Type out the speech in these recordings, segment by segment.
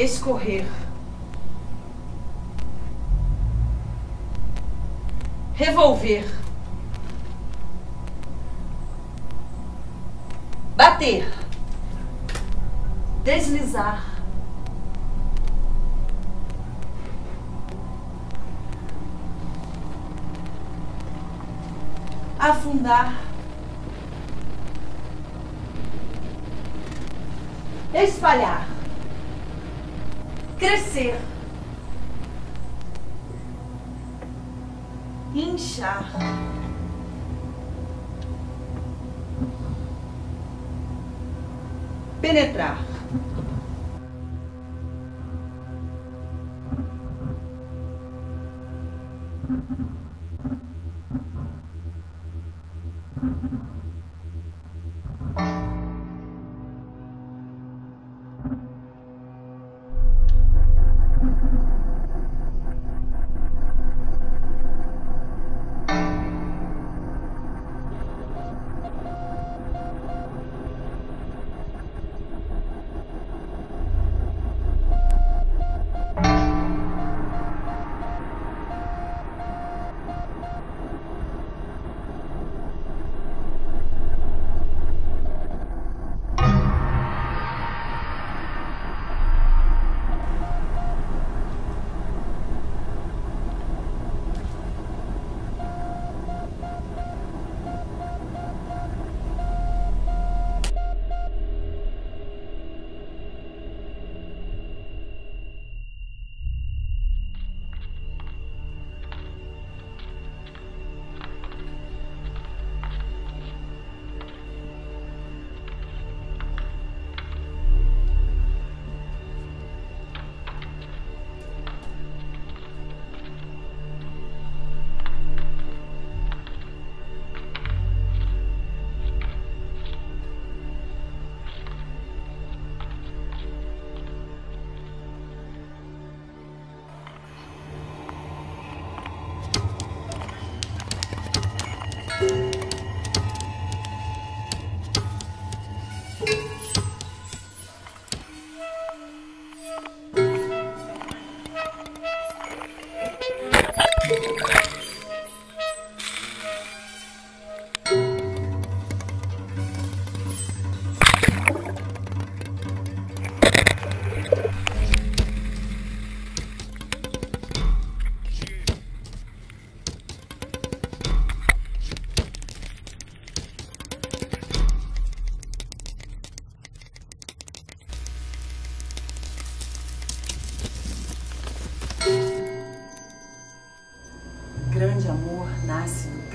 escorrer, revolver, bater, deslizar, afundar, espalhar, crescer, inchar, penetrar.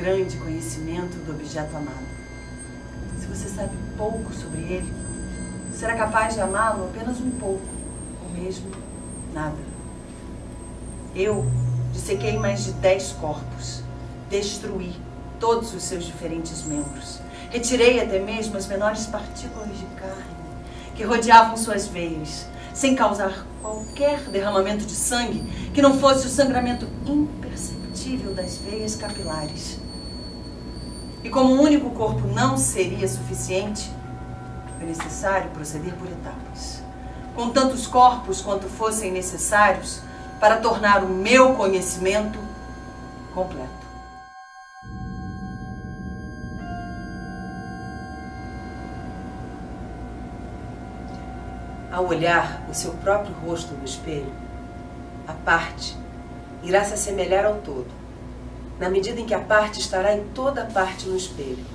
Grande conhecimento do objeto amado. Se você sabe pouco sobre ele, será capaz de amá-lo apenas um pouco, ou mesmo nada. Eu dissequei mais de dez corpos, destruí todos os seus diferentes membros, retirei até mesmo as menores partículas de carne que rodeavam suas veias, sem causar qualquer derramamento de sangue que não fosse o sangramento imperceptível das veias capilares. E como um único corpo não seria suficiente, foi necessário proceder por etapas. Com tantos corpos quanto fossem necessários para tornar o meu conhecimento completo. Ao olhar o seu próprio rosto no espelho, a parte irá se assemelhar ao todo, na medida em que a parte estará em toda parte no espelho.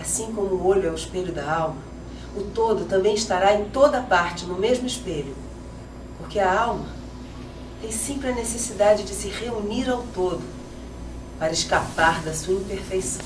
Assim como o olho é o espelho da alma, o todo também estará em toda parte no mesmo espelho, porque a alma tem sempre a necessidade de se reunir ao todo para escapar da sua imperfeição.